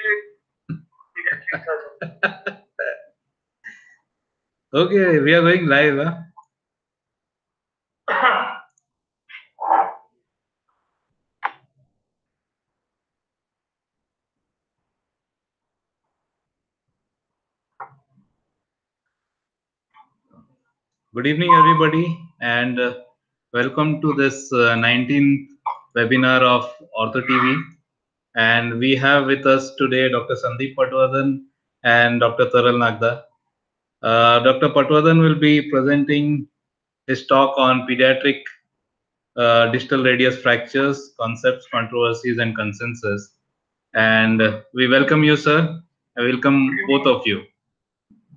okay, we are going live. Huh? Good evening, everybody, and uh, welcome to this uh, 19th webinar of Ortho TV. And we have with us today Dr. Sandeep Patwardhan and Dr. Taral Nagda. Uh, Dr. Patwardhan will be presenting his talk on pediatric uh, distal radius fractures, concepts, controversies, and consensus. And we welcome you, sir. I welcome both of you.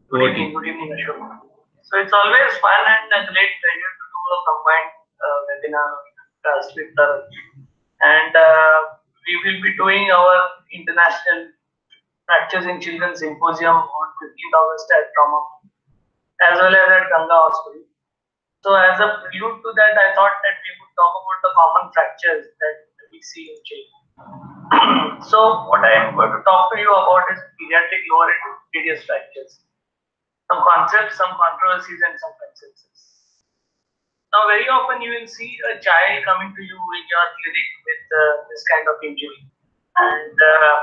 Good evening, good evening, Ashok. So it's always fun and a great pleasure to do a combined uh, webinar uh, with Tarun. And uh, we will be doing our international fractures in children symposium on 15th August at Trauma, as well as at Ganga Hospital. So as a prelude to that, I thought that we would talk about the common fractures that we see in children. so what I am going to talk to you about is pediatric lower radius fractures some concepts, some controversies, and some consensus. Now, very often you will see a child coming to you in your clinic with uh, this kind of injury, and uh,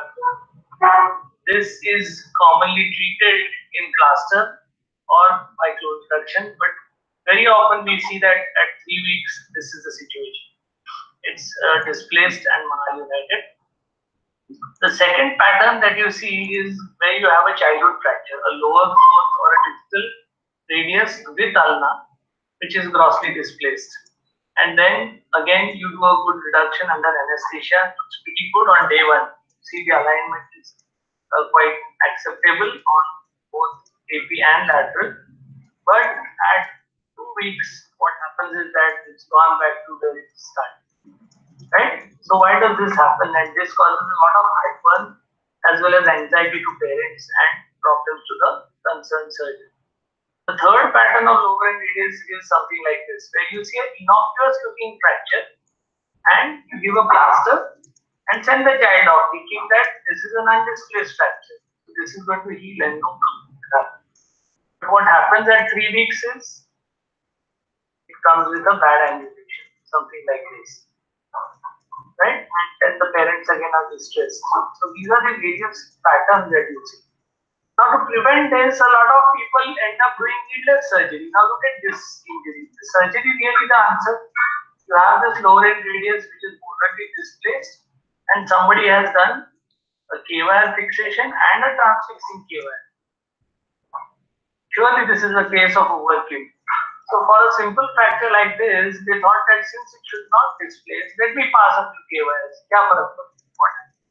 this is commonly treated in plaster or by closed reduction. But very often we see that at three weeks, this is the situation. It's uh, displaced and malunited. The second pattern that you see is where you have a childhood fracture, a lower fourth or a distal radius with ulna, which is grossly displaced. And then again, you do a good reduction under anesthesia. Looks pretty good on day one. See, the alignment is uh, quite acceptable on both AP and lateral. But at two weeks, what happens is that it's gone back to where it started right? So why does this happen? And this causes a lot of heartburn as well as anxiety to parents and problems to the concerned surgeon. The third pattern of lower end is something like this, where you see an innocuous looking fracture and you give a plaster and send the child off thinking that this is an undisplaced fracture. This is going to heal and no problem. But what happens at three weeks is it comes with a bad amputation, something like this right? And the parents again are distressed. So these are the various patterns that you see. Now to prevent this, a lot of people end up doing needless surgery. Now look at this injury. The surgery really the answer. You have this lower end radius which is already displaced and somebody has done a K-wire fixation and a transfixing K-wire. Surely this is a case of overkill. So for a simple fracture like this, they thought that since it should not displace, let me pass padta? What happens?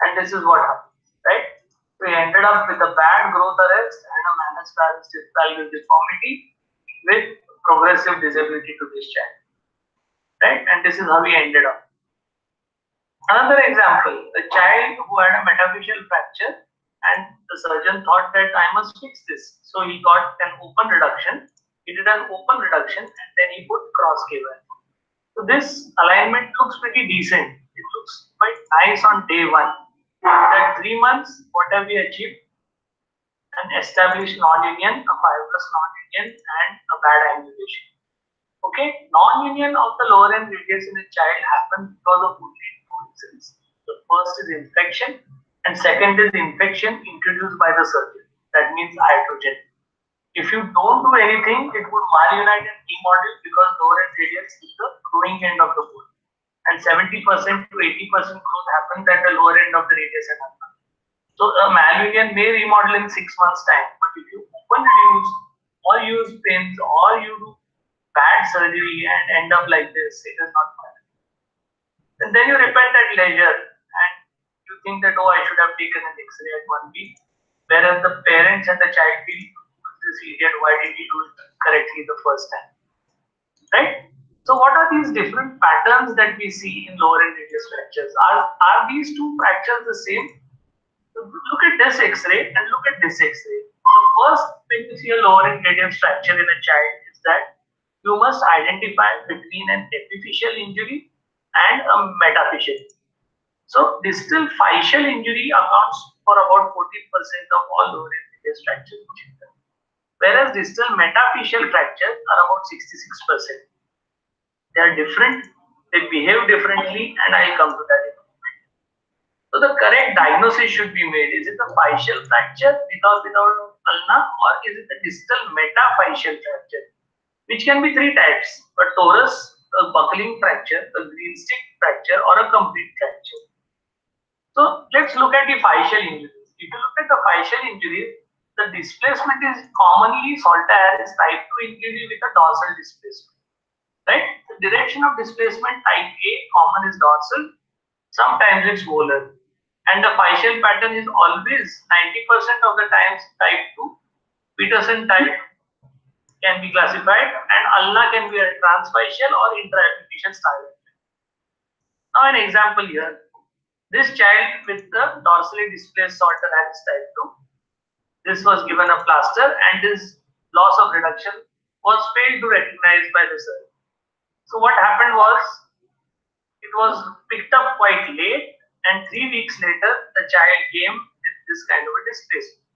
And this is what happens, right? We ended up with a bad growth arrest and a manus valgus deformity with progressive disability to this child, right? And this is how we ended up. Another example, a child who had a metaphyseal fracture and the surgeon thought that I must fix this. So he got an open reduction he did an open reduction and then he put cross cable. So this alignment looks pretty decent. It looks quite nice on day one. At three months, what have we achieved? An established non-union, a fibrous non-union, and a bad angulation. Okay, non-union of the lower end radius in a child happens because of only two reasons. The first is infection, and second is infection introduced by the surgeon. That means iatrogenic. If you don't do anything, it would malunite and remodel because lower end radius is the growing end of the bone. And 70% to 80% growth happens at the lower end of the radius ulna. So a malunion may remodel in six months' time, but if you open reduce or use pins or you do bad surgery and end up like this, it is not fun. And then you repent at leisure and you think that, oh, I should have taken an X-ray at one week. Whereas the parents and the child feel this idiot, why did he do it correctly the first time? Right? So what are these different patterns that we see in lower end radius fractures? Are, are these two fractures the same? So look at this X-ray and look at this X-ray. The first thing you see a lower end radius fracture in a child is that you must identify between an epiphyseal injury and a metaphyseal. So distal physeal injury accounts for about 14% of all lower extremity fractures in children, whereas distal metaphyseal fractures are about 66%. They are different, they behave differently, and I'll come to that. So the correct diagnosis should be made. Is it a physeal fracture without without ulna, or is it a distal metaphyseal fracture? Which can be three types: a torus, a buckling fracture, a green stick fracture, or a complete fracture. So let's look at the physeal injuries. If you look at the physeal injuries, the displacement is commonly Salter Harris type 2 injury with a dorsal displacement. Right? The direction of displacement type A common is dorsal, sometimes it's volar. And the physeal pattern is always 90% of the times type 2. Peterson type can be classified and ulna can be a transphyseal or intraepiphyseal style. Now an example here. This child with the dorsally displaced Salter Harris type 2 this was given a plaster and this loss of reduction was failed to recognize by the surgeon. So what happened was it was picked up quite late and three weeks later the child came with this kind of a displacement.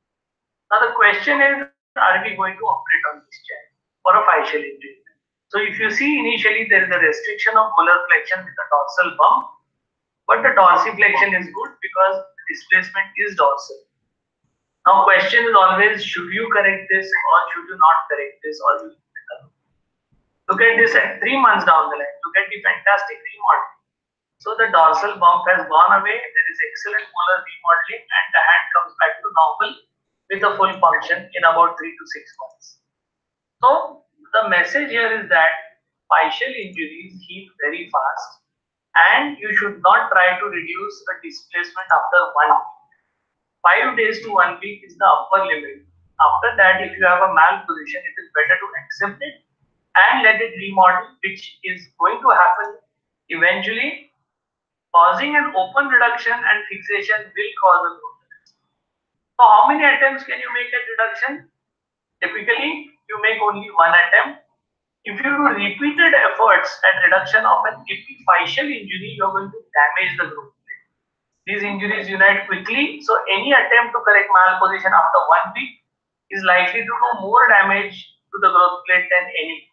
Now the question is are we going to operate on this child for a physeal injury? So if you see initially there is a restriction of volar flexion with a dorsal bump but the dorsiflexion is good because the displacement is dorsal. Now question is always should you correct this or should you not correct this or look at this at three months down the line. Look at the fantastic remodeling. So the dorsal bump has gone away. There is excellent volar remodeling and the hand comes back to normal with a full function in about three to six months. So the message here is that physeal injuries heal very fast and you should not try to reduce a displacement after one week five days to one week is the upper limit. After that, if you have a malposition, it is better to accept it and let it remodel, which is going to happen eventually. Causing an open reduction and fixation will cause a growth. So, how many attempts can you make at reduction? Typically, you make only one attempt. If you do repeated efforts at reduction of an epiphyseal injury, you are going to damage the growth. Plate. These injuries unite quickly, so any attempt to correct malposition after one week is likely to do more damage to the growth plate than any.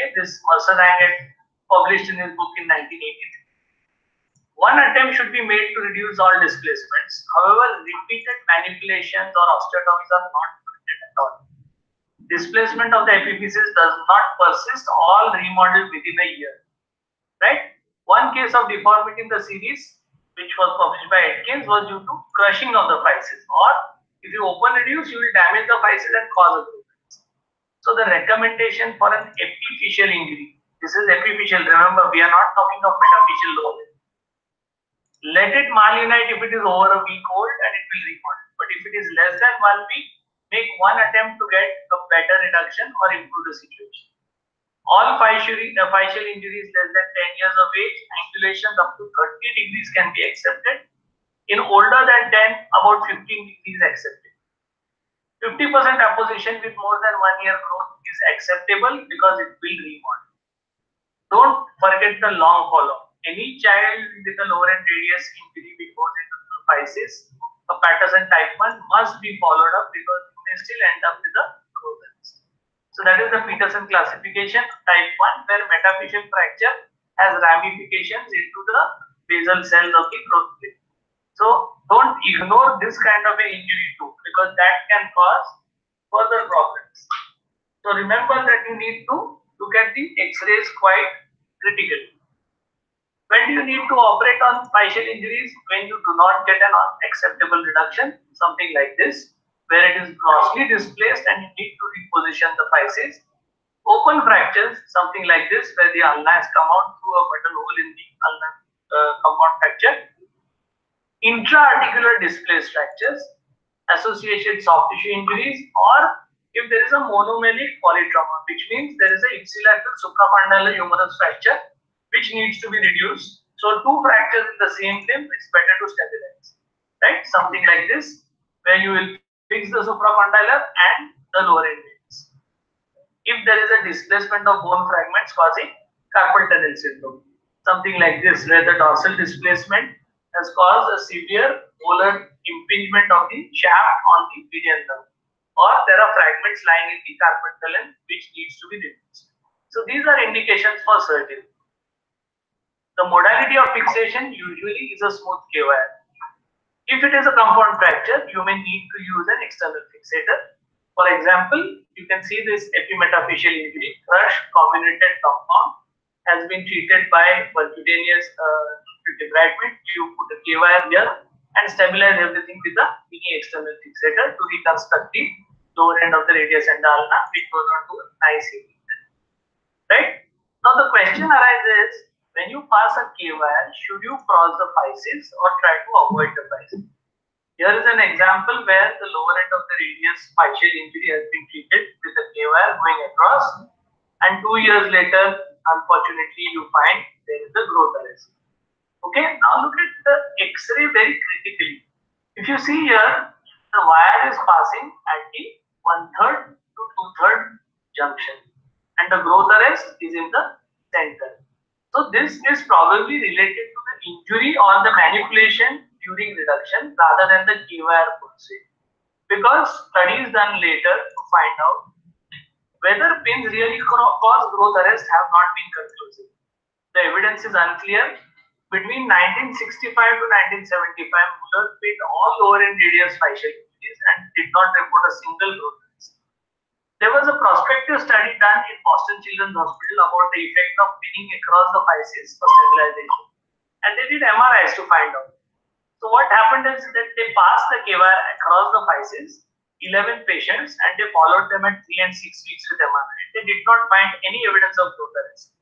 Okay, this Mercer had published in his book in 1983. One attempt should be made to reduce all displacements. However, repeated manipulations or osteotomies are not permitted at all. Displacement of the epiphysis does not persist all remodeled within a year. Right? One case of deformity in the series which was published by Atkins was due to crushing of the physis or if you open reduce you will damage the physis and cause a. So the recommendation for an epiphyseal injury, this is epiphyseal, remember we are not talking of metaphyseal lobe. Let it malunite if it is over a week old and it will remodel. But if it is less than one week, make one attempt to get a better reduction or improve the situation. All physeal, uh, injuries less than 10 years of age, angulations up to 30 degrees can be accepted. In older than 10, about 15 degrees accepted. 50% apposition with more than one year growth is acceptable because it will remodel. Don't forget the long follow. Any child with a lower end radius injury which goes into physis, a Peterson type 1 must be followed up because you may still end up with a growth. So that is the Peterson classification type 1 where metaphyseal fracture has ramifications into the basal cells of the growth plate. So don't ignore this kind of an injury too because that can cause further problems. So remember that you need to look at the x-rays quite critically. When do you need to operate on physeal injuries? When you do not get an acceptable reduction, something like this where it is grossly displaced and you need to reposition the physis. Open fractures, something like this, where the ulna has come out through a button hole in the ulna uh, compound fracture. Intra-articular displaced fractures, associated soft tissue injuries, or if there is a monomelic polytrauma, which means there is a ipsilateral supracondylar humerus fracture, which needs to be reduced. So two fractures in the same limb, it's better to stabilize, right? Something like this, where you will fix the supracondylar and the lower end veins. If there is a displacement of bone fragments causing carpal tunnel syndrome, something like this, where the dorsal displacement has caused a severe volar impingement of the shaft on the perianthum or there are fragments lying in the carpal tunnel which needs to be removed. So these are indications for surgery. The modality of fixation usually is a smooth K-wire. If it is a compound fracture, you may need to use an external fixator. For example, you can see this epimetaphyseal injury, crushed comminuted compound has been treated by percutaneous uh, debridement. You put a K-wire here and stabilize everything with a mini external fixator to reconstruct the lower end of the radius and ulna, which goes on to nice Right? Now the question arises, when you pass a K-wire, should you cross the physis or try to avoid the physis? Here is an example where the lower end of the radius physeal injury has been treated with a K-wire going across and two years later, unfortunately, you find there is a growth arrest. Okay, now look at the X-ray very critically. If you see here, the wire is passing at the one-third to two-third junction and the growth arrest is in the center. So this is probably related to the injury or the manipulation during reduction rather than the K-wire per se. Because studies done later to find out whether pins really cause growth arrest have not been conclusive. The evidence is unclear between 1965 to 1975, Muller fit all lower radius physeal injuries and did not report a single growth There was a prospective study done in Boston Children's Hospital about the effect of pinning across the physis for stabilization. And they did MRIs to find out. So what happened is that they passed the K-wire across the physis, 11 patients, and they followed them at 3 and 6 weeks with MRI. They did not find any evidence of growth arrest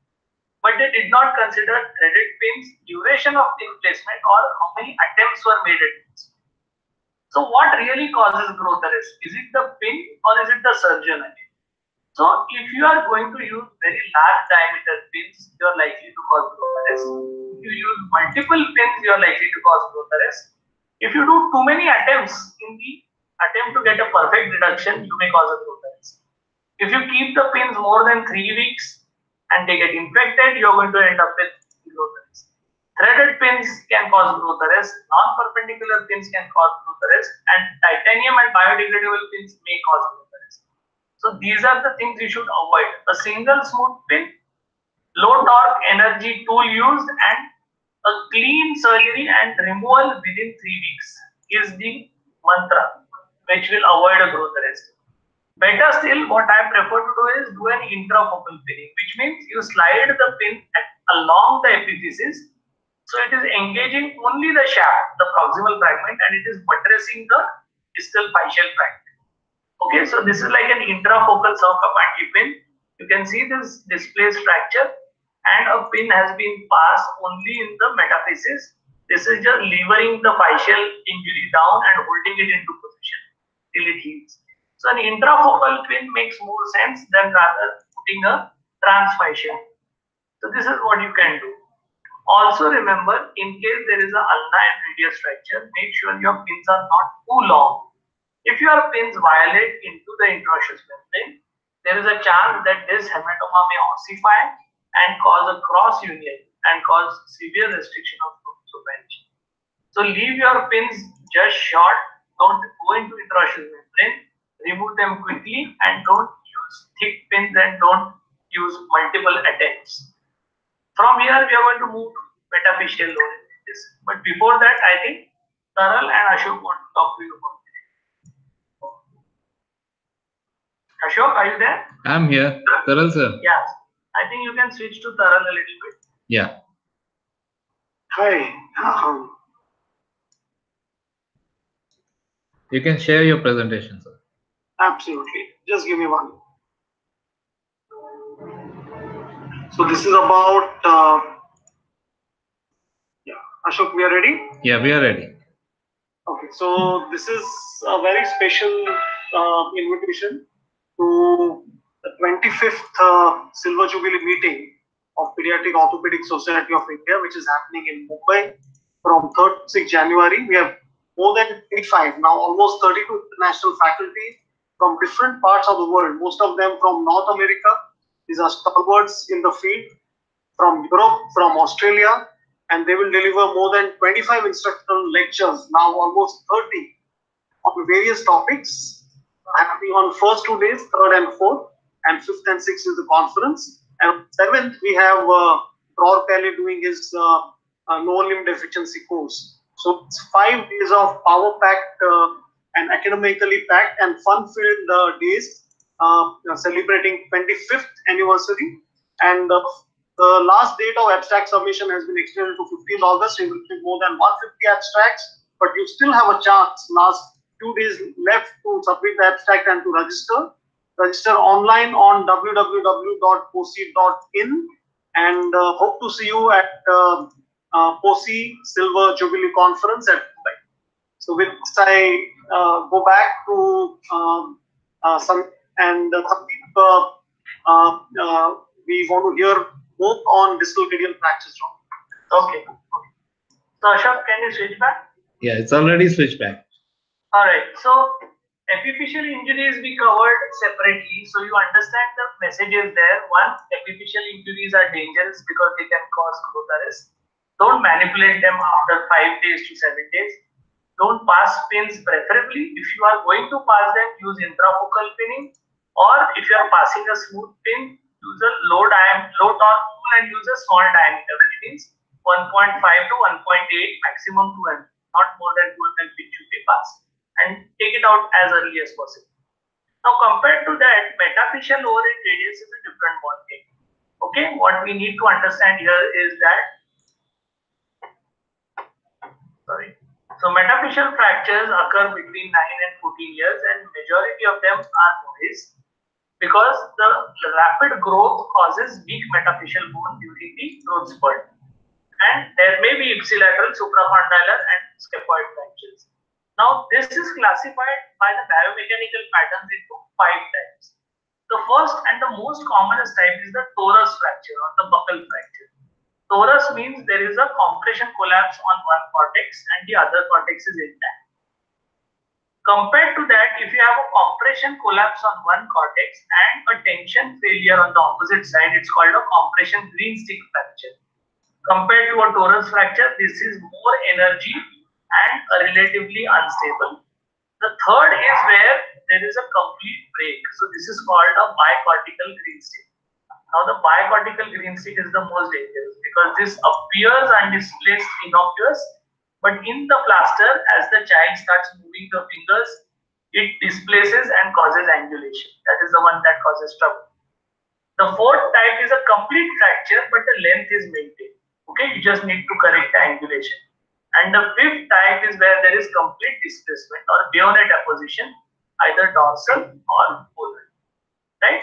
but they did not consider threaded pins, duration of pin placement, or how many attempts were made at this. So what really causes growth arrest? Is it the pin or is it the surgeon again? So if you are going to use very large diameter pins, you are likely to cause growth arrest. If you use multiple pins, you are likely to cause growth arrest. If you do too many attempts in the attempt to get a perfect reduction, you may cause a growth arrest. If you keep the pins more than three weeks, and they get infected, you're going to end up with growth arrest. Threaded pins can cause growth arrest, non-perpendicular pins can cause growth arrest, and titanium and biodegradable pins may cause growth arrest. So these are the things you should avoid. A single smooth pin, low torque energy tool used, and a clean surgery and removal within three weeks is the mantra which will avoid a growth arrest. Better still, what I prefer to do is do an intrafocal pinning, which means you slide the pin along the epiphysis. So it is engaging only the shaft, the proximal fragment, and it is buttressing the distal physeal fragment. Okay, so this is like an intrafocal Kapandji pin. You can see this displaced fracture and a pin has been passed only in the metaphysis. This is just levering the physeal injury down and holding it into position till it heals. So an intrafocal pin makes more sense than rather putting a transphyseal. So this is what you can do. Also remember, in case there is a ulnar and radius fracture, make sure your pins are not too long. If your pins violate into the interosseous membrane, there is a chance that this hematoma may ossify and cause a cross union and cause severe restriction of chromosomal So leave your pins just short, don't go into interosseous membrane remove them quickly and don't use thick pins and don't use multiple attempts. From here, we are going to move to metaphyseal loading. But before that, I think Taral and Ashok want to talk to you about it. Ashok, are you there? I'm here. Taral sir. Yes. I think you can switch to Taral a little bit. Yeah. Hi. Um, you can share your presentation, sir. Absolutely. Just give me one. So this is about, uh, yeah, Ashok, we are ready? Yeah, we are ready. Okay, so this is a very special uh, invitation to the 25th uh, Silver Jubilee meeting of Pediatric Orthopedic Society of India, which is happening in Mumbai from 3rd 6th January. We have more than 85, now almost 32 international faculty from different parts of the world, most of them from North America. These are stalwarts in the field from Europe, from Australia, and they will deliver more than 25 instructional lectures, now almost 30, on various topics, happening on first two days, third and fourth, and fifth and sixth is the conference. And seventh, we have uh, Paley doing his uh, uh, no limb deficiency course. So it's five days of power packed uh, and academically packed and fun filled uh, days uh, celebrating 25th anniversary. And uh, the last date of abstract submission has been extended to 15th August. It will be more than 150 abstracts, but you still have a chance. Last two days left to submit the abstract and to register. Register online on www.posi.in and uh, hope to see you at uh, uh, POSI Silver Jubilee Conference at Mumbai. So with this, I go back to um, uh, some and uh, uh, uh, uh, we want to hear both on dislocated fractures. Okay. okay. So Ashok, can you switch back? Yeah, it's already switched back. All right. So epiphyseal injuries we covered separately. So you understand the messages there. One, epiphyseal injuries are dangerous because they can cause growth arrest. Don't manipulate them after five days to seven days. Don't pass pins preferably. If you are going to pass them, use intrafocal pinning. Or if you are passing a smooth pin, use a low diameter, low torque tool and use a small diameter, which means 1.5 to 1.8 maximum 2 mm, not more than 2 mm pin should be passed and take it out as early as possible. Now compared to that, metaphyseal overhand radius is a different ballgame. Okay, what we need to understand here is that So metaphyseal fractures occur between 9 and 14 years and majority of them are noise because the rapid growth causes weak metaphyseal bone during the growth spurt. And there may be ipsilateral, supracondylar and scaphoid fractures. Now, this is classified by the biomechanical patterns into five types. The first and the most commonest type is the torus fracture or the buckle fracture. Torus means there is a compression collapse on one cortex and the other cortex is intact. Compared to that, if you have a compression collapse on one cortex and a tension failure on the opposite side, it's called a compression green stick fracture. Compared to a torus fracture, this is more energy and relatively unstable. The third is where there is a complete break. So this is called a bicortical green stick. Now the bicortical green stick is the most dangerous because this appears and displays innocuous, but in the plaster, as the child starts moving the fingers, it displaces and causes angulation. That is the one that causes trouble. The fourth type is a complete fracture, but the length is maintained. Okay, you just need to correct the angulation. And the fifth type is where there is complete displacement or bayonet apposition, either dorsal or volar. Right?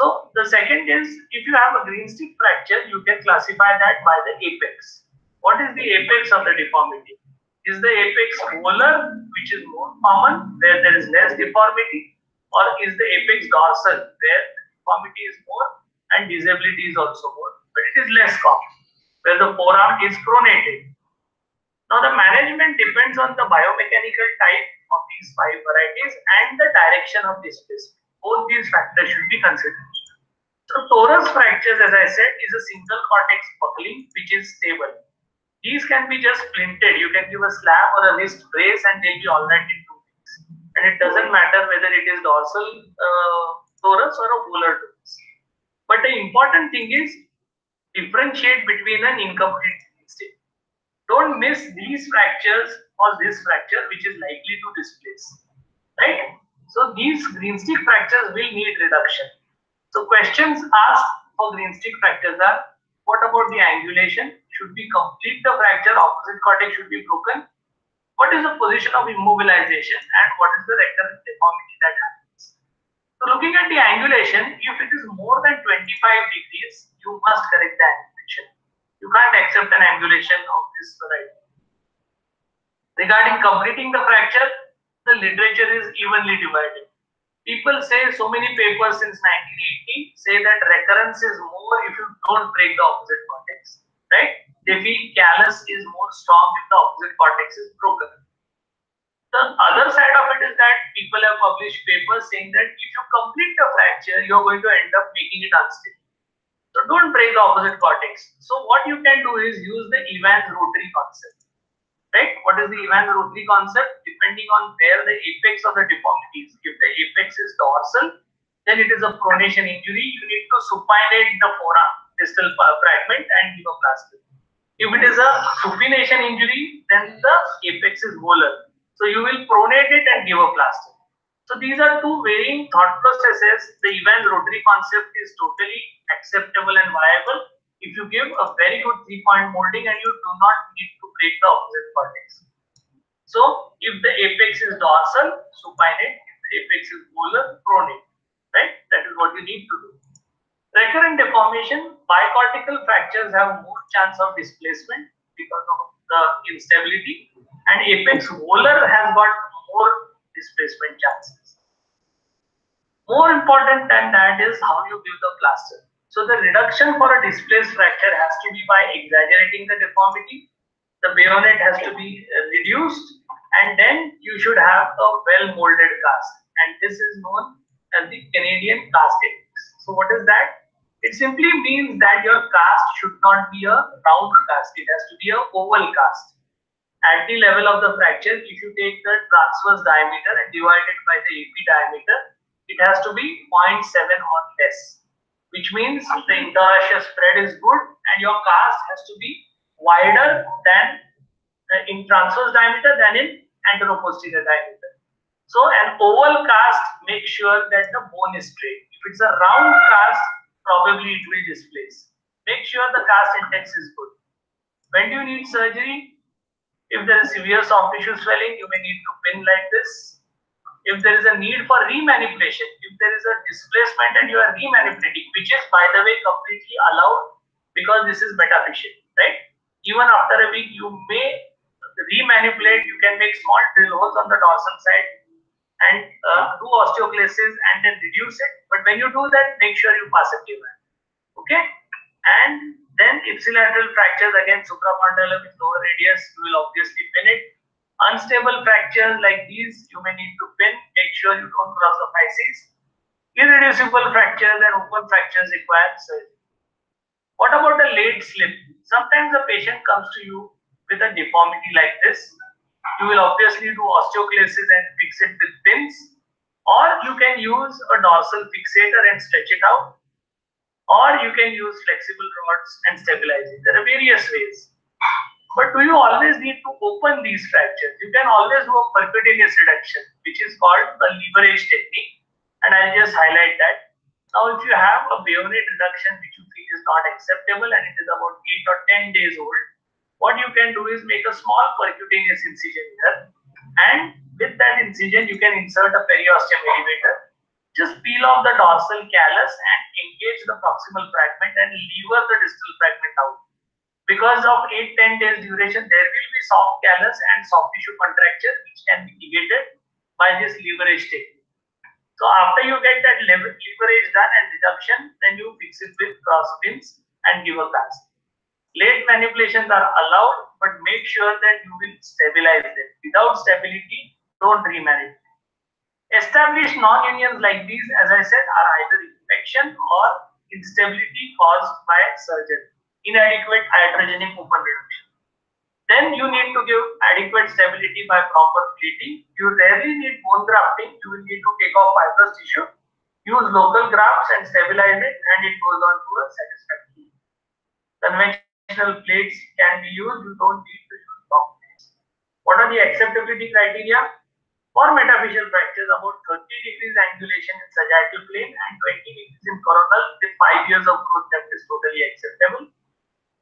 So the second is if you have a green stick fracture, you can classify that by the apex. What is the apex of the deformity? Is the apex volar, which is more common, where there is less deformity, or is the apex dorsal, where the deformity is more and disability is also more, but it is less common, where the forearm is pronated. Now the management depends on the biomechanical type of these five varieties and the direction of displacement. Both these factors should be considered. So torus fractures, as I said, is a single cortex buckling which is stable. These can be just splinted. You can give a slab or a wrist brace and they'll be all right in two weeks. And it doesn't matter whether it is dorsal uh, torus or a volar torus. But the important thing is differentiate between an incomplete state. Don't miss these fractures or this fracture which is likely to displace. Right? So these green stick fractures will need reduction. So questions asked for green stick fractures are, what about the angulation? Should we complete the fracture? Opposite cortex should be broken. What is the position of immobilization and what is the recurrent deformity that happens? So looking at the angulation, if it is more than 25 degrees, you must correct the angulation. You can't accept an angulation of this variety. Regarding completing the fracture, the literature is evenly divided. People say so many papers since 1980 say that recurrence is more if you don't break the opposite cortex, right? They feel callus is more strong if the opposite cortex is broken. The other side of it is that people have published papers saying that if you complete the fracture, you're going to end up making it unstable. So don't break the opposite cortex. So what you can do is use the Evans rotary concept. Right? What is the Evans rotary concept? Depending on where the apex of the deformity is. If the apex is dorsal, then it is a pronation injury. You need to supinate the forearm distal fragment and give a plaster. If it is a supination injury, then the apex is volar. So you will pronate it and give a plaster. So these are two varying thought processes. The Evans rotary concept is totally acceptable and viable if you give a very good three-point molding and you do not need to break the opposite cortex. So if the apex is dorsal, supinate. If the apex is volar, pronate. Right? That is what you need to do. Recurrent deformation, bicortical fractures have more chance of displacement because of the instability and apex volar has got more displacement chances. More important than that is how you give the plaster. So the reduction for a displaced fracture has to be by exaggerating the deformity. The bayonet has to be uh, reduced and then you should have a well molded cast and this is known as the Canadian cast techniques. So what is that? It simply means that your cast should not be a round cast. It has to be a oval cast at the level of the fracture, if you take the transverse diameter and divide it by the AP diameter, it has to be 0.7 or less, which means the interosseous spread is good and your cast has to be wider than uh, in transverse diameter than in anteroposterior diameter. So an oval cast makes sure that the bone is straight. If it's a round cast, probably it will displace. Make sure the cast index is good. When do you need surgery? If there is severe soft tissue swelling, you may need to pin like this. If there is a need for remanipulation, if there is a displacement and you are remanipulating, which is by the way completely allowed because this is metaphyseal, right? Even after a week, you may remanipulate, you can make small drill holes on the dorsal side and uh, do osteoclasis and then reduce it. But when you do that, make sure you pass a cleaver. Okay? And then ipsilateral fractures again supracondylar with lower radius, you will obviously pin it. Unstable fractures like these, you may need to pin. Make sure you don't cross the physes. Irreducible fractures and open fractures require surgery. What about a late slip? Sometimes a patient comes to you with a deformity like this. You will obviously do osteoclasis and fix it with pins, or you can use a dorsal fixator and stretch it out or you can use flexible rods and stabilize it. There are various ways. But do you always need to open these fractures? You can always do a percutaneous reduction, which is called the leverage technique. And I'll just highlight that. Now, if you have a bayonet reduction which you feel is not acceptable and it is about 8 or 10 days old, what you can do is make a small percutaneous incision here. And with that incision, you can insert a periosteum elevator just peel off the dorsal callus and engage the proximal fragment and lever the distal fragment out. Because of 8-10 days duration, there will be soft callus and soft tissue contracture which can be negated by this leverage technique. So after you get that leverage done and reduction, then you fix it with cross pins and give a cast. Late manipulations are allowed, but make sure that you will stabilize them. Without stability, don't remanipulate. Established non-unions like these, as I said, are either infection or instability caused by surgery, inadequate iatrogenic open reduction. Then you need to give adequate stability by proper plating. You rarely need bone grafting. You will need to take off fibrous tissue, use local grafts and stabilize it, and it goes on to a satisfactory. Conventional plates can be used. You don't need to use block plates. What are the acceptability criteria? For metaphyseal fractures, about 30 degrees angulation in sagittal plane and 20 degrees in coronal with 5 years of growth depth is totally acceptable.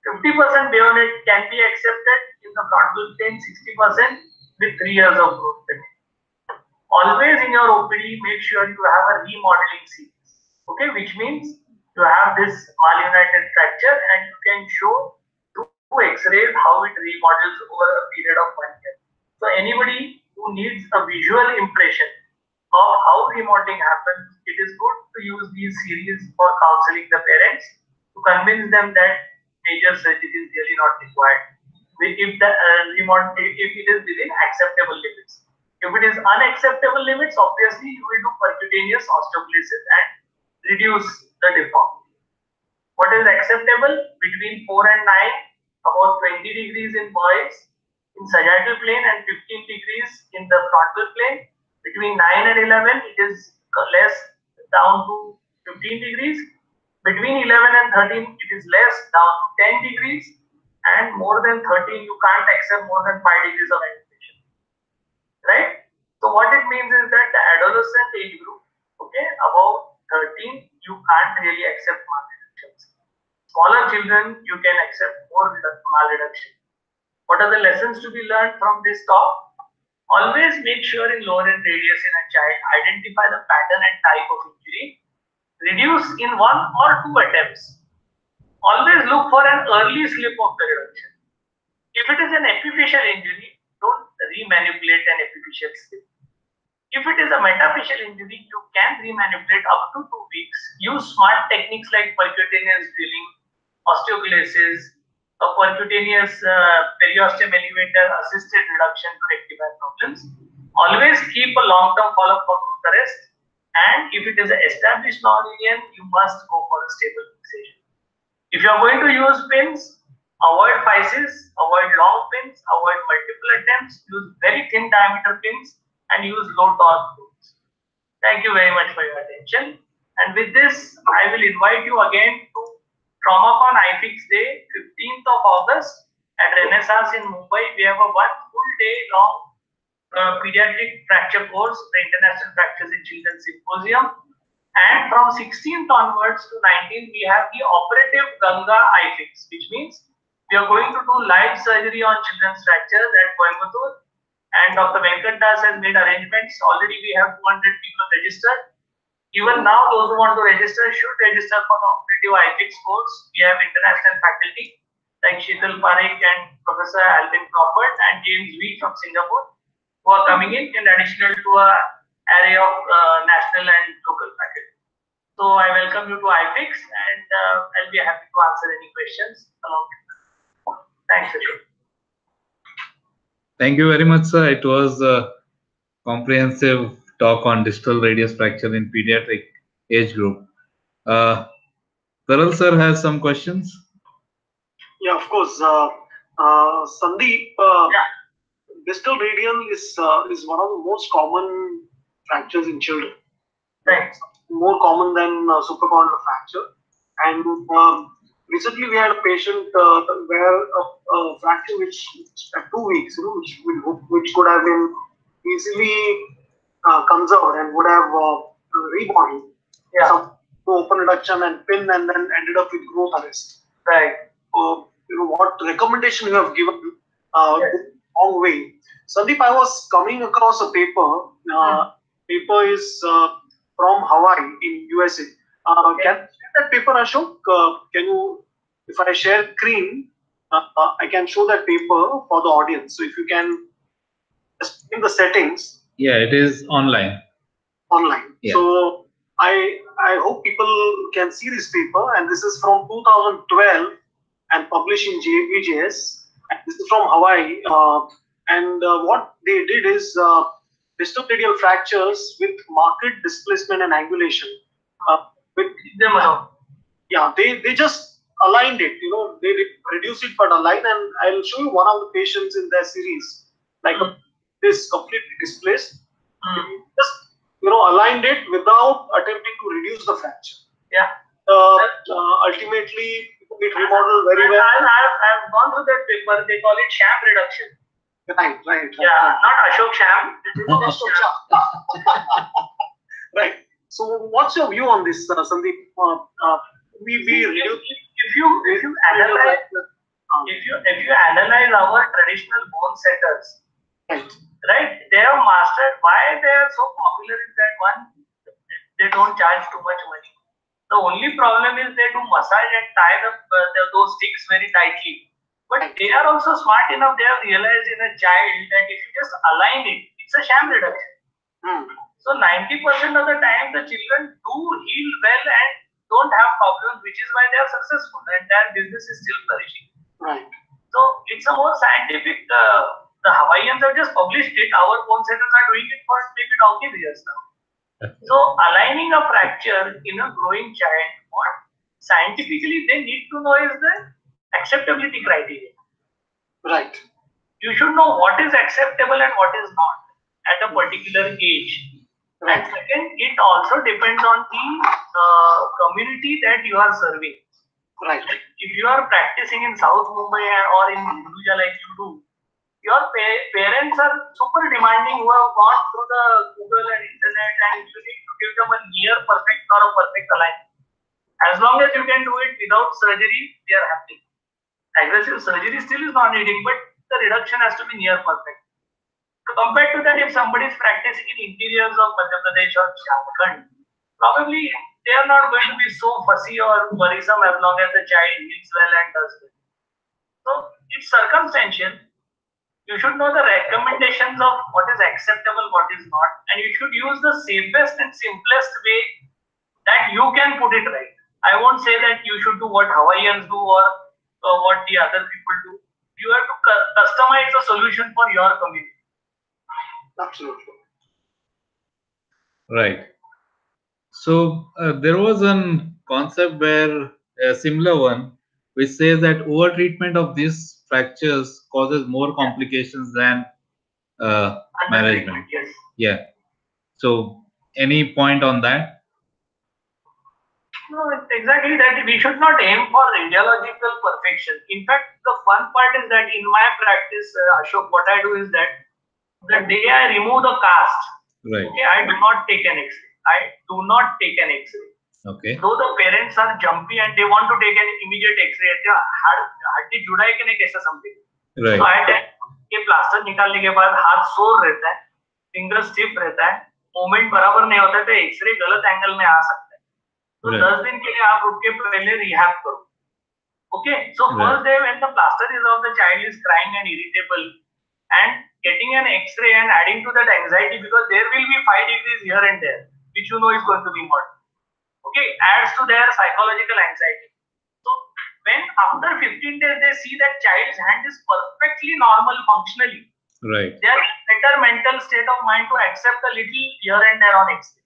50% bayonet can be accepted in the frontal plane, 60% with 3 years of growth depth. Always in your OPD, make sure you have a remodeling series, okay, which means you have this malunited fracture and you can show through X-rays how it remodels over a period of one year. So anybody who needs a visual impression of how remodeling happens, it is good to use these series for counseling the parents to convince them that major surgery is really not required. If the uh, if it is within acceptable limits. If it is unacceptable limits, obviously you will do percutaneous osteoclasis and reduce the deformity. What is acceptable? Between 4 and 9, about 20 degrees in boys in sagittal plane and 15 degrees in the frontal plane. Between 9 and 11, it is less down to 15 degrees. Between 11 and 13, it is less down to 10 degrees. And more than 13, you can't accept more than 5 degrees of elevation. Right? So what it means is that the adolescent age group, okay, above 13, you can't really accept mass. Smaller children, you can accept more reduction. What are the lessons to be learned from this talk? Always make sure in lower end radius in a child, identify the pattern and type of injury, reduce in one or two attempts. Always look for an early slip of the reduction. If it is an epiphyseal injury, don't remanipulate an epiphyseal slip. If it is a metaphyseal injury, you can remanipulate up to two weeks. Use smart techniques like percutaneous drilling, osteoclasis, a percutaneous uh, periosteum elevator assisted reduction to rectify problems. Always keep a long-term follow-up for the rest. And if it is an established non-union, you must go for a stable fixation. If you are going to use pins, avoid physis, avoid long pins, avoid multiple attempts, use very thin diameter pins and use low torque tools. Thank you very much for your attention. And with this, I will invite you again to TraumaCon iFix Day, 15th of August at Renaissance in Mumbai. We have a one full day long uh, pediatric fracture course, the International Fractures in Children Symposium. And from 16th onwards to 19th, we have the operative Ganga iFix, which means we are going to do live surgery on children's fractures at Coimbatore. And Dr. Venkatadass has made arrangements. Already we have 200 people registered. Even now, those who want to register should register for the operative iFix course. We have international faculty like Shital Parikh and Professor Alvin Crawford and James Hui from Singapore who are coming in in addition to a array of uh, national and local faculty. So I welcome you to iFix and uh, I'll be happy to answer any questions along. Thanks, Ashok. Thank you very much, sir. It was a comprehensive talk on distal radius fracture in pediatric age group. Uh, Taral sir has some questions. Yeah, of course. Uh, uh, Sandeep, uh, Yeah. Distal radial is uh, is one of the most common fractures in children. Thanks. More common than uh, supracondylar fracture. And um, recently we had a patient uh, where a, a fracture which at two weeks, you know, which would- which could have been easily uh, comes out and would have uh, rebonded. Yeah. To open reduction and pin and then ended up with growth arrest. Right. uh, you know, what recommendation you have given uh, Yes. Long way. Sandeep, I was coming across a paper. Uh, Paper is uh, from Hawaii in USA. Uh, Okay. Can you share that paper, Ashok? Uh, can you, if I share screen, uh, uh, I can show that paper for the audience. So if you can in the settings Yeah, it is online. online. Yeah. So I I hope people can see this paper, and this is from 2012 and published in JBJS. This is from Hawaii. Uh, and uh, what they did is uh, distal radial fractures with marked displacement and angulation. Uh, with yeah, they they just aligned it. You know, they re- reduced it but aligned. And I'll show you one of the patients in their series, like Mm. this completely displaced Mm. just you know aligned it without attempting to reduce the fracture. Yeah. Uh, uh, ultimately, it remodeled very I, well. I, I've, I've gone through that paper. They call it sham reduction. Right, right, right. Yeah, not Ashok Sham. Ashok Sham. right. So, what's your view on this, uh, Sandeep? Uh, uh, we we If, reduce. if, if you if you analyze if you if you analyze our traditional bone setters, right. right? They have mastered why they are so popular is that one, they don't charge too much money. The only problem is they do massage and tie the, uh, the- those sticks very tightly. But they are also smart enough. They have realized in a child that if you just align it, it's a sham reduction. Hmm. So 90% of the time, the children do heal well and don't have problems, which is why they are successful and their business is still flourishing. Right. So it's a more scientific. Uh, the Hawaiians have just published it. Our bone setters are doing it for maybe donkey years now. So aligning a fracture in a growing child, what scientifically they need to know is the acceptability criteria. Right. You should know what is acceptable and what is not at a particular age. And second, it also depends on the uh, community that you are serving. Right. If you are practicing in South Mumbai or in Hinduja like you do, your pa- parents are super demanding who have gone through the Google and internet and you need to give them a near perfect or a perfect alignment. As long as you can do it without surgery, they are happy. Aggressive surgery still is not needing, but the reduction has to be near perfect. Compared to that, if somebody is practicing in interiors of Madhya Pradesh or Jharkhand, probably they are not going to be so fussy or worrisome as long as the child heals well and does well. So it's circumstantial. You should know the recommendations of what is acceptable, what is not, and you should use the safest and simplest way that you can put it right. I won't say that you should do what Hawaiians do or uh, what the other people do. You have to cu- customize a solution for your community. Absolutely. Right. So uh, there was a concept where a similar one, which says that over treatment of these fractures causes more complications than uh, management. yes. Yeah. So any point on that? No, it's exactly that. We should not aim for radiological perfection. In fact, the fun part is that in my practice, uh, Ashok, what I do is that the day I remove the cast, Right. okay, I do not take an X-ray. I do not take an X-ray. Okay. Though the parents are jumpy and they want to take an immediate X-ray, अच्छा, हाड- हड्डी जुड़ा है कि नहीं कैसा something Right. तो ये प्लास्टर निकालने के बाद हाथ सोर रहता है फिंगर स्टिफ रहता है मूवमेंट बराबर नहीं होता है तो एक्सरे गलत एंगल में आ सकता है तो Right. दस दिन के लिए आप रुक के पहले रिहैब करो okay so Right. First day when the plaster is off the child is crying and irritable and getting an x-ray and adding to that anxiety because there will be 5 degrees here and there which you know is going to be more okay adds to their psychological anxiety so when after 15 days they see that child's hand is perfectly normal functionally Right. they are in better mental state of mind to accept a little here and there on x-ray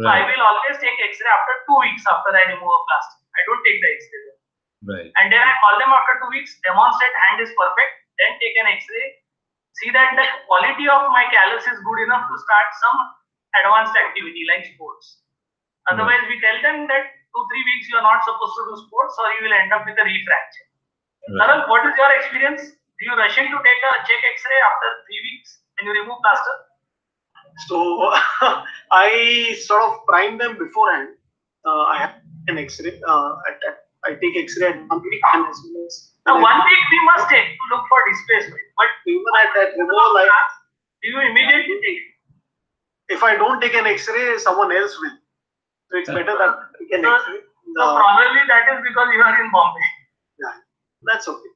so i will always take x-ray after two weeks after i remove a plaster i don't take the x-ray. Right. and then i call them after two weeks demonstrate hand is perfect then take an x-ray see that the quality of my callus is good enough to start some advanced activity like sports otherwise we tell them that two three weeks you are not supposed to do sports or you will end up with a refracture Right. Taral, what is your experience do you rush in to take a check x-ray after three weeks when you remove plaster So I sort of prime them beforehand. Uh, I have an X-ray. Uh, at, at, I take X-ray at one week and as well as now one week we must take to look for displacement but even at that removal, I, do you immediately take if I don't take an X-ray, someone else will. So it's better that I take an So- so probably that is because you are in bombay yeah, that's okay.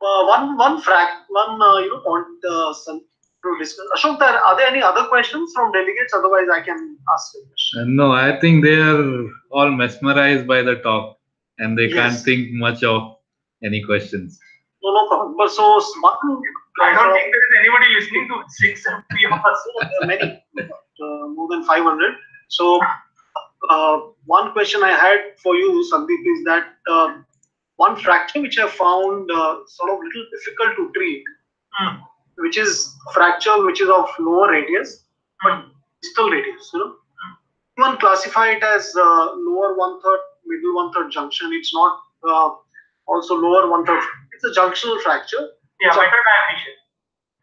Uh, one one frac one uh, you know point uh, some to discuss. Ashok, there, are there any other questions from delegates? Otherwise, I can ask a question. Uh, no, I think they are all mesmerized by the talk and they can't think much of any questions. No, no problem. But so one. I don't think there is anybody listening to 670 of us. there are many, uh, more than 500. So, uh, one question I had for you, Sandeep, is that uh, one fracture which I found uh, sort of little difficult to treat, Hmm. which is fracture which is of lower radius, but distal radius. You know, one classify it as uh, lower one third, middle one third junction. It's not uh, also lower one third. It's a junctional fracture. Yeah, So-.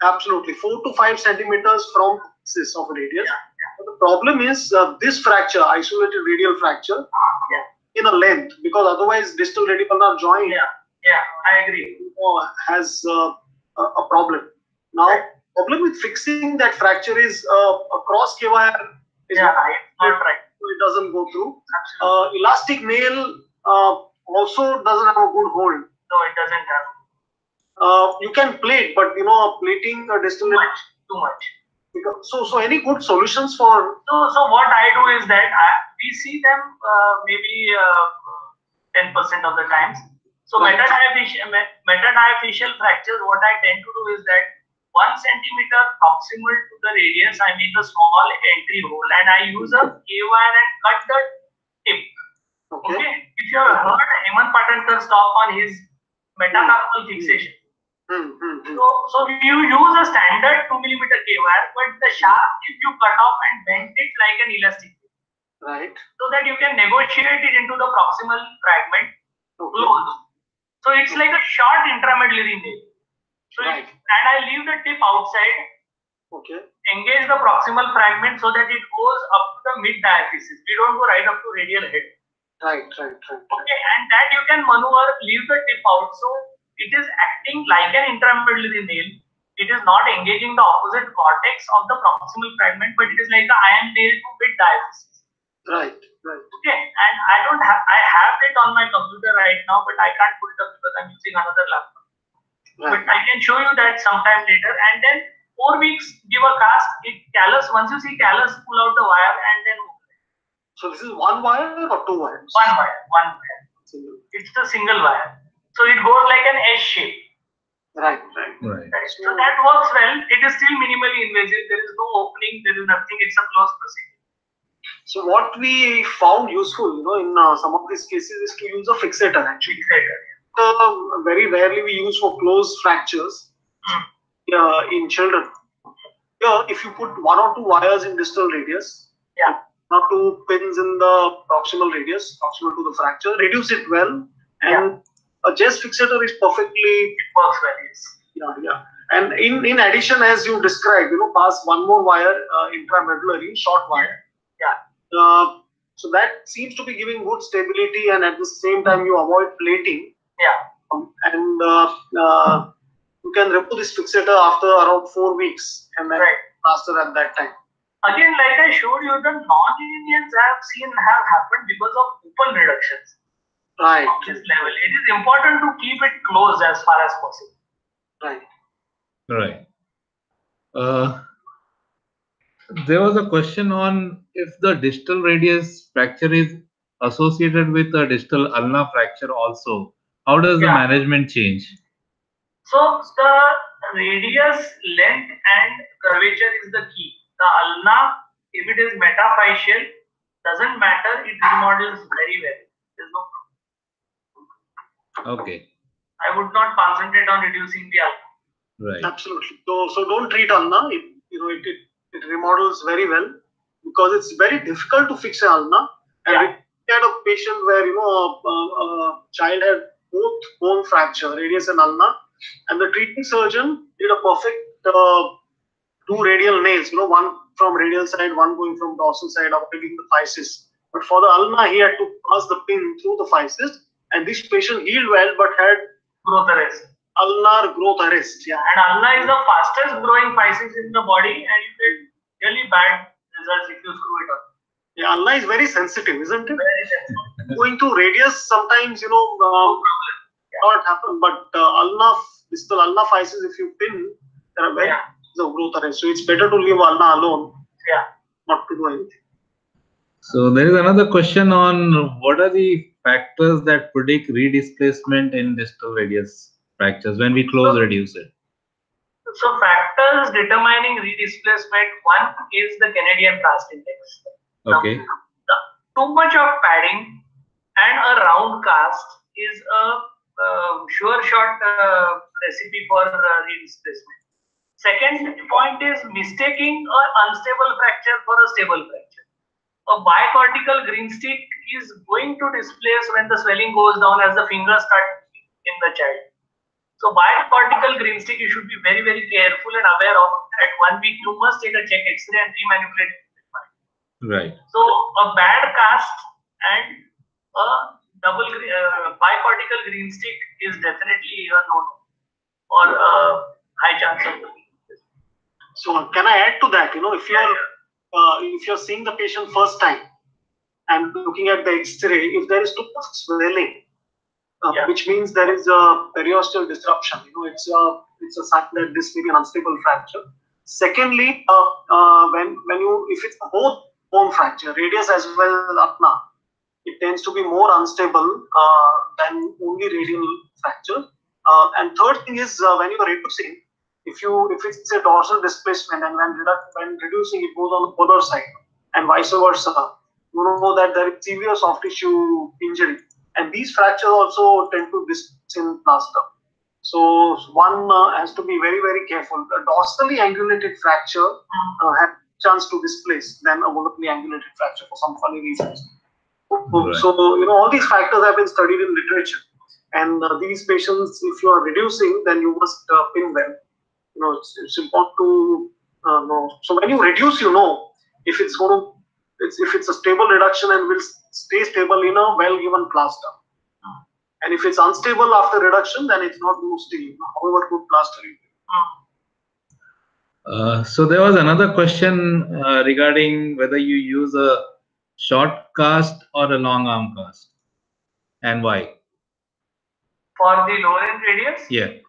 Absolutely, four to five centimeters from axis of radius. Yeah, the problem is uh, this fracture, isolated radial fracture, Yeah. in a length, because otherwise distal radicular joint Yeah, yeah, I agree. has uh, a, problem. Now, Right. problem with fixing that fracture is uh, a cross K wire is Yeah, not, right. it doesn't go through. Absolutely. Uh, elastic nail uh, also doesn't have a good hold. no, it doesn't have Uh, you can plate, but you know, plating a distal too much. Too much. So, so any good solutions for So, so what I do is that I, we see them uh, maybe uh, ten percent of the times. So Right. metadiaphyseal, me- fractures, what I tend to do is that one centimeter proximal to the radius, I make a small entry hole and I use a K wire and cut the tip. Okay. Okay. If you have uh-huh. heard Hemant Patankar's talk on his metacarpal hmm. fixation. Hmm, hmm, hmm. So, so you use a standard 2 millimeter K wire, but the shaft, if you cut off and bend it like an elastic, Right. so that you can negotiate it into the proximal fragment Okay. So it's like a short intramedullary nail. So Right. it, and I leave the tip outside, Okay. engage the proximal fragment so that it goes up to the mid diaphysis. We don't go right up to radial head. Right. Right. Right. Okay, and that you can maneuver, leave the tip out. So it is acting like an intramedullary nail. It is not engaging the opposite cortex of the proximal fragment, but it is like a iron nail to mid diaphysis. Right. Right. Okay, and I don't have I have it on my computer right now, but I can't put it up because I'm using another laptop. But I can show you that sometime later. And then four weeks, give a cast. It callus. Once you see callus, pull out the wire and then So this is one wire or two wires? one wire, one wire. Single. It's the single wire. So it goes like an S shape. Right. Right. Right. Right? So that works well. It is still minimally invasive. There is no opening. There is nothing. It's a closed procedure. So what we found useful, you know, in uh, some of these cases is to use a fixator actually. Fixator. Uh, very rarely we use for closed fractures uh, in children. Here, if you put one or two wires in distal radius, Yeah. not two pins in the proximal radius, proximal to the fracture, reduce it well, and a JESS fixator is perfectly It works well. Yes. yeah, yeah. And in, in addition, as you described, you know, pass one more wire uh, intramedullary, short wire. Yeah. Uh, so that seems to be giving good stability, and at the same time, you avoid plating. Yeah. Um, and uh, uh, you can remove this fixator after around four weeks, and then Right. faster at that time. Again, like I showed you, the non-unions I have seen have happened because of open reductions. Right. of this level. It is important to keep it closed as far as possible. Right. Right. Uh, there was a question on if the distal radius fracture is associated with a distal ulna fracture also. How does the management change? So the radius, length, and curvature is the key. The ulna, if it is metaphyseal, doesn't matter. It remodels very well. There's no problem. Okay. I would not concentrate on reducing the ulna. Right. Absolutely. So, so don't treat ulna. It, you know, it, it, it remodels very well because it's very difficult to fix an ulna. And Yeah. we had a patient where, you know, a, a, a child had both bone fracture, radius and ulna, and the treating surgeon did a perfect uh, two radial nails, you know, one from radial side, one going from dorsal side, avoiding the physis. But for the ulna, he had to pass the pin through the physis, and this patient healed well but had Growth arrest. ulnar growth arrest. Yeah. And ulna is the fastest growing physis in the body, and you get really bad results if you screw it up. Yeah, ulna is very sensitive, isn't it? Very sensitive. Going to radius, sometimes, you know, uh, not happen, but uh, ulna, distal ulna physis, if you pin, there are very Yeah. the growth arrest. So it's better to leave ulna alone, Yeah. not to do anything. So there is another question on what are the factors that predict redisplacement in distal radius fractures when we close reduce it? So factors determining redisplacement, one is the Canadian Cast Index. Now, Okay. the- too much of padding and a round cast is a uh, sure shot uh, recipe for uh, redisplacement. Second point is mistaking an unstable fracture for a stable fracture. A bicortical green stick is going to displace when the swelling goes down as the fingers start in the child. So bicortical green stick, you should be very, very careful and aware of. At one week, you must take a check X-ray and remanipulate it. Right. So a bad cast and a double gre- uh, bicortical green stick is definitely a no or a high chance of So can I add to that? You know, if you're uh, if you're seeing the patient first time and looking at the X-ray, if there is too much swelling, uh, Yeah. which means there is a periosteal disruption. You know, it's a it's a sign that this may be an unstable fracture. Secondly, uh, uh, when when you if it's both bone fracture, radius as well as ulna, it tends to be more unstable uh, than only radial fracture. Uh, and third thing is uh, when you are reducing, if you if it's a dorsal displacement and when redu- when reducing it goes on the volar side and vice versa, you know that there is severe soft tissue injury. And these fractures also tend to displace in plaster. So one uh, has to be very, very careful. A dorsally angulated fracture uh, has chance to displace than a vertically angulated fracture for some funny reasons. Right. So, you know, all these factors have been studied in literature. And uh, these patients, if you are reducing, then you must uh, pin them. You know, it's, it's important to uh, know. So when you reduce, you know if it's going to, it's, if it's a stable reduction and will stay stable in a well-given plaster. And if it's unstable after reduction, then it's not going to stay, however good plaster you Uh, so there was another question uh, regarding whether you use a short cast or a long arm cast and why. For the lower end radius, Yeah.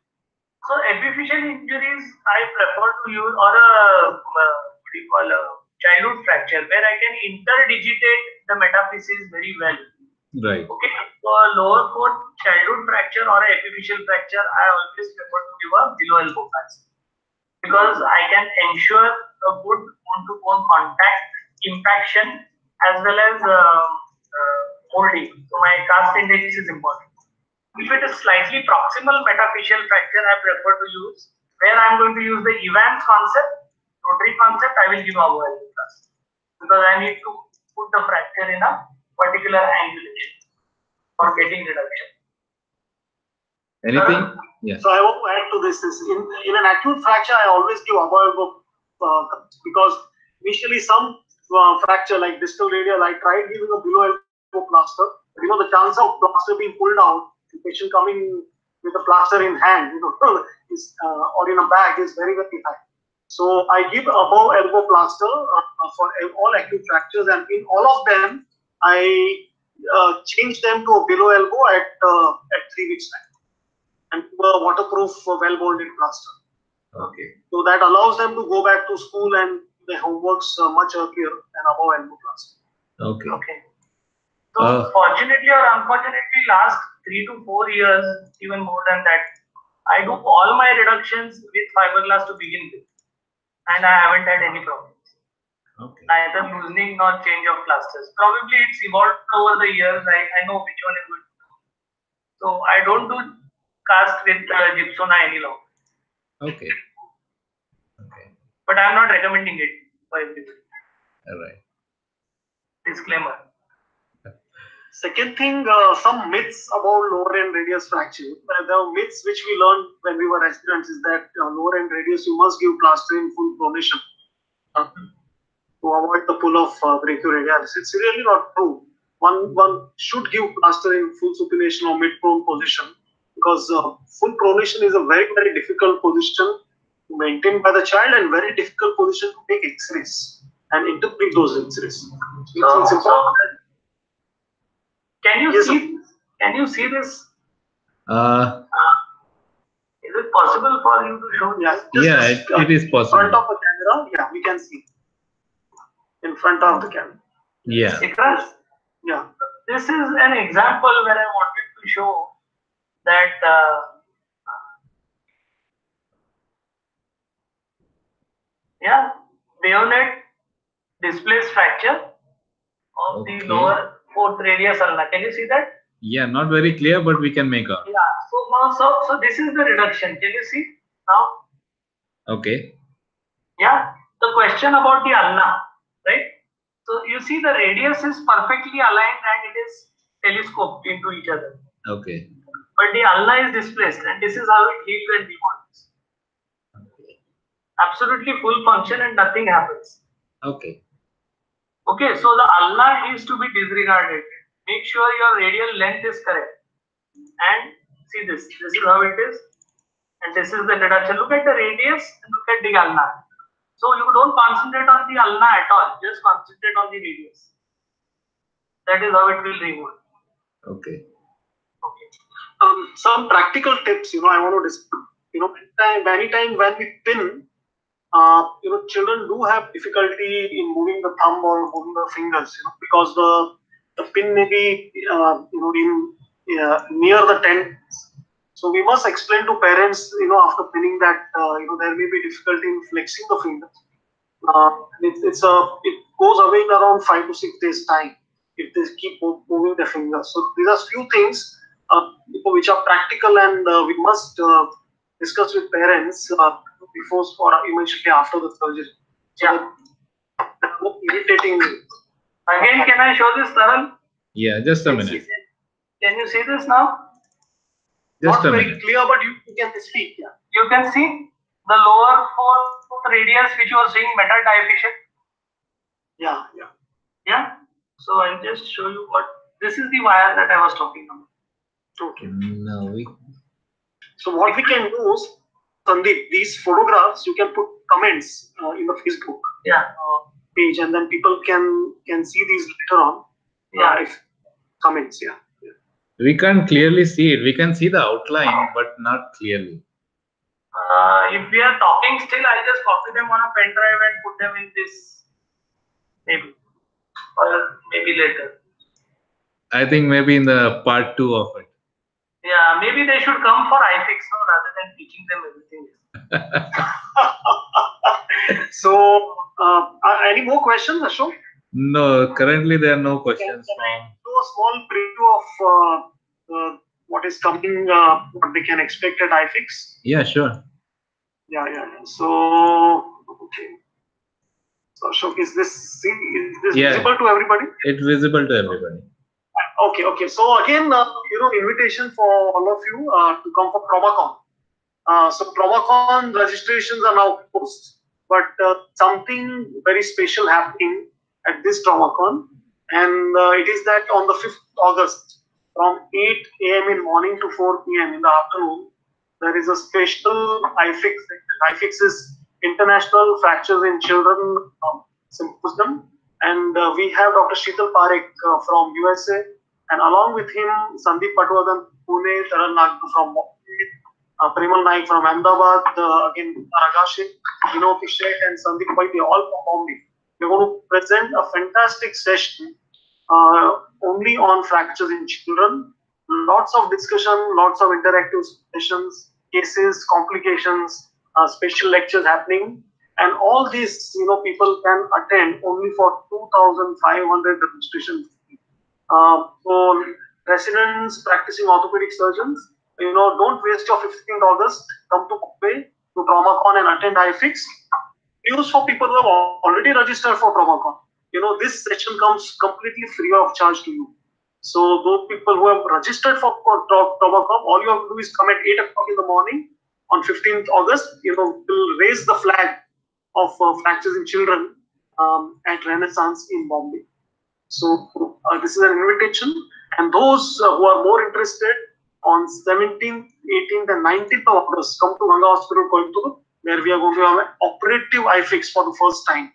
So epiphyseal injuries I prefer to use or a uh, what do you call a childhood fracture where I can interdigitate the metaphysis very well. Right. Okay, so a lower court childhood fracture or a epiphyseal fracture, I always prefer to give a below elbow cast because I can ensure a good bone-to-bone contact, impaction, as well as uh, uh, molding. So my cast index is important. If it is slightly proximal metaphyseal fracture, I prefer to use where I'm going to use the Evans concept, rotary concept, I will give a elbow cast because I need to put the fracture in a particular angulation for getting reduction. Anything? Yes. So I want to add to this is in, in an acute fracture, I always give above elbow uh, because initially some uh, fracture like distal radial, I tried giving a below elbow plaster. But, you know, the chance of plaster being pulled out, the patient coming with a plaster in hand, you know, is, uh, or in a bag is very, very high. So I give above elbow plaster uh, for all acute fractures and in all of them, I uh, change them to a below elbow at, uh, at three weeks time and to a waterproof uh, well molded plaster. Okay. So that allows them to go back to school and their homeworks uh, much earlier than above elbow plaster. Okay. Okay. So Uh, fortunately or unfortunately, last three to four years, even more than that, I do all my reductions with fiberglass to begin with, and I haven't had any problems. Okay. Neither loosening nor change of plasters. Probably it's evolved over the years. I, I know which one is good. So I don't do cast with uh, Gypsona any longer. Okay. Okay. But I'm not recommending it for everybody. All right. Disclaimer. Second thing, uh, some myths about lower end radius fracture. Uh, the myths which we learned when we were residents is that uh, lower end radius you must give plaster in full pronation uh, to avoid the pull of uh, brachioradialis. It's really not true. One one should give plaster in full supination or mid prone position because uh, full pronation is a very very difficult position to maintain by the child and very difficult position to take X-rays and interpret those X-rays. It's, So, it's so important. Can you Yes, sir. see? Can you see this? Uh, Is it possible for you to show Yeah, this? just yeah, this, it, uh, it is front of the camera. Yeah, we can see in front of the camera. Yeah. Ikras, Yeah, this is an example where I wanted to show that uh, yeah, bayonet displays fracture of Okay. the lower fourth radius ulna. Can you see that? Yeah. Not very clear, but we can make out. Yeah. So now, so so this is the reduction. Can you see now? Okay. Yeah. The question about the ulna, right? So you see the radius is perfectly aligned and it is telescoped into each other. Okay. But the ulna is displaced and this is how it heals and remodels. Okay. Absolutely full function and nothing happens. Okay. Okay, so the ulna is to be disregarded. Make sure your radial length is correct. And see this. This is how it is. And this is the reduction. Look at the radius and look at the ulna. So you don't concentrate on the ulna at all. Just concentrate on the radius. That is how it will remove. Okay. Okay. um, some practical tips. You know, I want to discuss. You know, many time, many time when we pin, uh, you know, children do have difficulty in moving the thumb or moving the fingers. You know, because the the pin may be uh, you know in uh, near the tent. So we must explain to parents, you know, after pinning that, uh, you know, there may be difficulty in flexing the fingers. Uh, it, it's a it goes away in around five to six days time if they keep moving the finger. So these are few things which are practical and we must discuss with parents uh, before or immediately after the surgery. So Yeah. that- irritating. Again, can I show this, Taral? Yeah, just a minute. Can you see this now? Just Not a very minute. clear, but you, you can speak. Yeah. You can see the lower fourth radius which you are seeing metal diffusion. Yeah. Yeah. Yeah. So I'll just show you what this is the wire that I was talking about. Okay. No, we So what we can do is, Sandeep, these photographs you can put comments uh, in the Facebook Yeah. uh, page, and then people can can see these later on. Yeah. Uh, if comments, yeah. we can't clearly see it. We can see the outline, but not clearly. Uh, if we are talking still, I'll just copy them on a pen drive and put them in this maybe or maybe later. I think maybe in the part two of it. Yeah, maybe they should come for iFix no, rather than teaching them everything. so, uh, any more questions, Ashok? No, currently there are no questions can I from. do a small preview of uh, uh, what is coming, uh, what they can expect at iFix? Yeah, sure. Yeah, yeah, yeah. So, okay. So, Ashok, is this is this Yeah. visible to everybody? It's visible to everybody. Okay, okay. So again, uh, you know, invitation for all of you uh, to come for TraumaCon. Uh, so TraumaCon registrations are now closed, but uh, something very special happening at this TraumaCon, and uh, it is that on the 5th August, from 8 a.m. in morning to 4 p.m. in the afternoon, there is a special IFIX. IFIX is International Fractures in Children um, Symposium, and uh, we have Dr. Shital Parikh from USA, and along with him, Sandeep Patwardhan, Pune, Taran Nagpur from uh, Premal Naik from Ahmedabad, uh, again, Aroojis, Vinod Kishet, and Sandeep Bhai, they all from Bombay. We're going to present a fantastic session uh, only on fractures in children. Lots of discussion, lots of interactive sessions, cases, complications, uh, special lectures happening. And all these, you know, people can attend only for 2,500 registration fee. Uh, so residents, practicing orthopedic surgeons, you know, don't waste your 15th August. Come to Mumbai to TraumaCon and attend iFix. News for people who have already registered for TraumaCon. You know, this session comes completely free of charge to you. So those people who have registered for for TraumaCon, all you have to do is come at 8 o'clock in the morning on 15th August. You know, will raise the flag of uh, fractures in children um, at Renaissance in Bombay. So uh, this is an invitation, and those uh, who are more interested on 17th, 18th, and 19th of August, come to Ganga Hospital, Coimbatore, where we are going to have an operative iFix for the first time.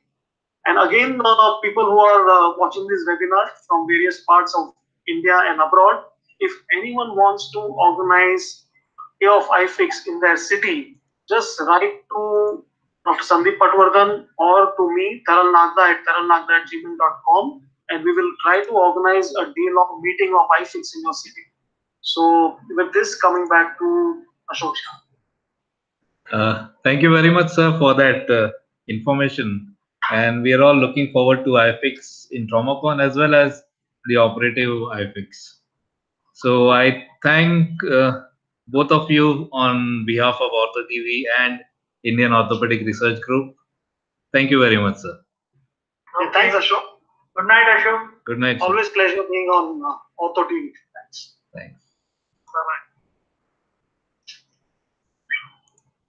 And again, uh, people who are uh, watching this webinar from various parts of India and abroad, if anyone wants to organize day of iFix in their city, just write to Dr. Sandeep Patwardhan or to me, Taral Nagda at taralnagda at gmail.com and we will try to organize a day-long meeting of iFix in your city. So with this, coming back to Ashok Shah. Uh, thank you very much, sir, for that uh, information. And we are all looking forward to iFix in TraumaCon as well as the operative iFix. So I thank uh, both of you on behalf of Ortho TV and Indian Orthopedic Research Group. Thank you very much, sir. Thanks, Ashok. Good night, Ashok. Good night. sir. Always pleasure being on uh, Ortho TV. Thanks. Thanks. Bye bye.